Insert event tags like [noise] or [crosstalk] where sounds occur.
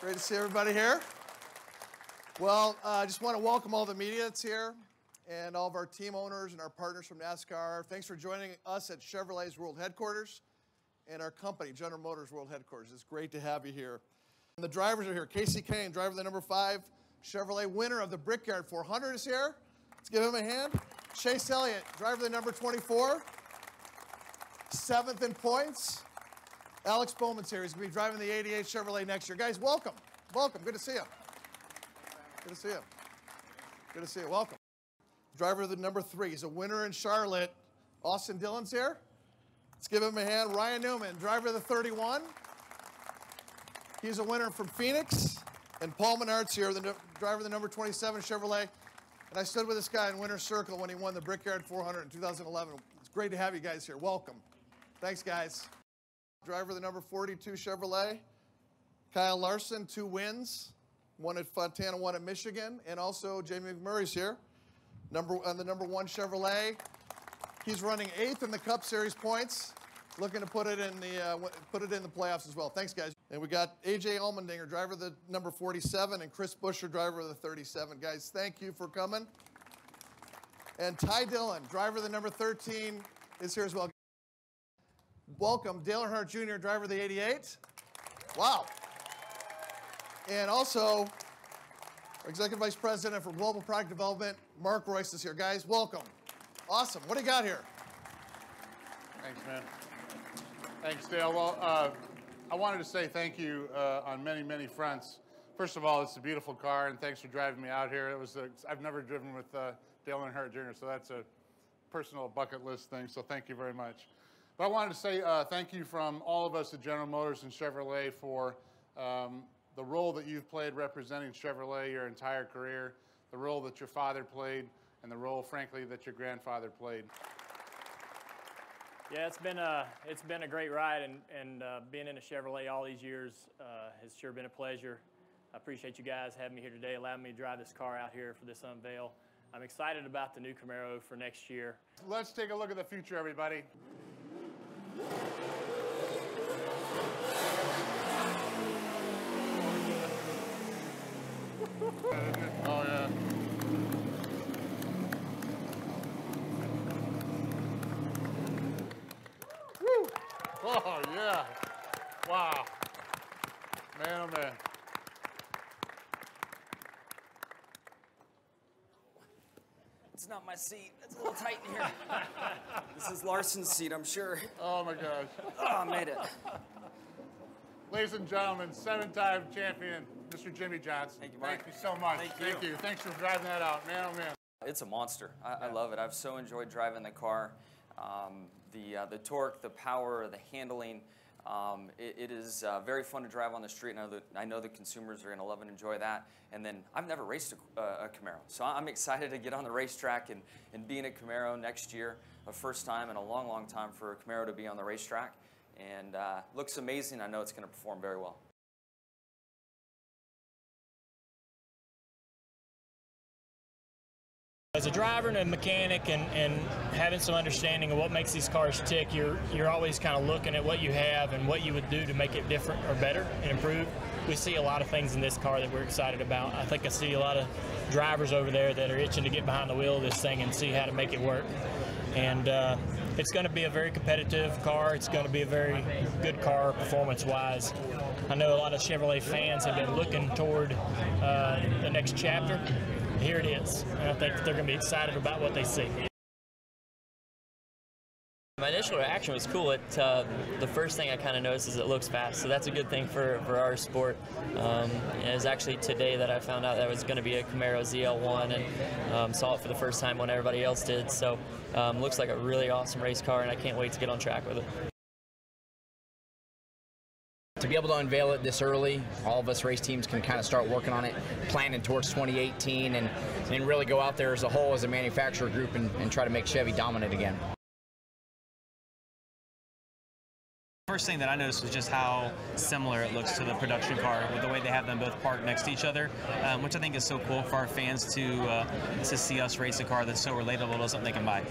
Great to see everybody here. Well, uh, I just want to welcome all the media that's here and all of our team owners and our partners from NASCAR. Thanks for joining us at Chevrolet's World Headquarters and our company, General Motors World Headquarters. It's great to have you here. And the drivers are here. Kasey Kahne, driver of the number five Chevrolet winner of the Brickyard 400 is here. Let's give him a hand. Chase Elliott, driver of the number 24, seventh in points. Alex Bowman's here. He's going to be driving the 88 Chevrolet next year. Guys, welcome. Welcome. Good to see you. Good to see you. Good to see you. Welcome. Driver of the number three. He's a winner in Charlotte. Austin Dillon's here. Let's give him a hand. Ryan Newman, driver of the 31. He's a winner from Phoenix. And Paul Menard's here, the driver of the number 27 Chevrolet. And I stood with this guy in Winner's Circle when he won the Brickyard 400 in 2011. It's great to have you guys here. Welcome. Thanks, guys. Driver of the number 42 Chevrolet, Kyle Larson, two wins, one at Fontana, one at Michigan, and also Jamie McMurray's here, number on the number one Chevrolet. He's running eighth in the Cup Series points, looking to put it in the uh, put it in the playoffs as well. Thanks, guys. And we got AJ Allmendinger, driver of the number 47, and Chris Buescher, driver of the 37. Guys, thank you for coming. And Ty Dillon, driver of the number 13, is here as well. Welcome, Dale Earnhardt Jr., driver of the 88. Wow. And also, Executive Vice President for Global Product Development, Mark Reuss, is here. Guys, welcome. Awesome. What do you got here? Thanks, man. Thanks, Dale. Well, uh, I wanted to say thank you uh, on many, many fronts. First of all, it's a beautiful car, and thanks for driving me out here. It was a, I've never driven with uh, Dale Earnhardt Jr., so that's a personal bucket list thing, so thank you very much. But I wanted to say uh, thank you from all of us at General Motors and Chevrolet for um, the role that you've played representing Chevrolet your entire career, the role that your father played, and the role, frankly, that your grandfather played. Yeah, it's been a it's been a great ride, and and uh, being in a Chevrolet all these years uh, has sure been a pleasure. I appreciate you guys having me here today, allowing me to drive this car out here for this unveil. I'm excited about the new Camaro for next year. Let's take a look at the future, everybody. Oh yeah. Woo! Oh yeah. Wow. Man, oh man. It's not my seat. It's a little tight in here. [laughs] this is Larson's seat, I'm sure. Oh my gosh. Oh, I made it. Ladies and gentlemen, seven-time champion, Mr. Jimmie Johnson. Thank you, Mike. Thank you so much. Thank Thank you. you. Thanks for driving that out, man. Oh man. It's a monster. I, I love it. I've so enjoyed driving the car. Um, the, uh, the torque, the power, the handling. Um, it, it is uh, very fun to drive on the street. I know, that, I know the consumers are going to love and enjoy that. And then I've never raced a, a Camaro, so I'm excited to get on the racetrack and, and be in a Camaro next year. A first time in a long, long time for a Camaro to be on the racetrack. And uh, looks amazing. I know it's going to perform very well. As a driver and a mechanic and, and having some understanding of what makes these cars tick, you're you're always kind of looking at what you have and what you would do to make it different or better and improve. We see a lot of things in this car that we're excited about. I think I see a lot of drivers over there that are itching to get behind the wheel of this thing and see how to make it work. And uh, it's going to be a very competitive car. It's going to be a very good car performance-wise. I know a lot of Chevrolet fans have been looking toward uh, the next chapter. Here it is. And I think they're going to be excited about what they see. My initial reaction was cool. It, uh, the first thing I kind of noticed is it looks fast, so that's a good thing for, for our sport. Um, it was actually today that I found out that it was going to be a Camaro ZL1 and um, saw it for the first time when everybody else did. So um, looks like a really awesome race car, and I can't wait to get on track with it. To be able to unveil it this early, all of us race teams can kind of start working on it, planning towards 2018, and, and really go out there as a whole as a manufacturer group and, and try to make Chevy dominant again. First thing that I noticed was just how similar it looks to the production car with the way they have them both parked next to each other, um, which I think is so cool for our fans to uh, to see us race a car that's so relatable to something they can buy.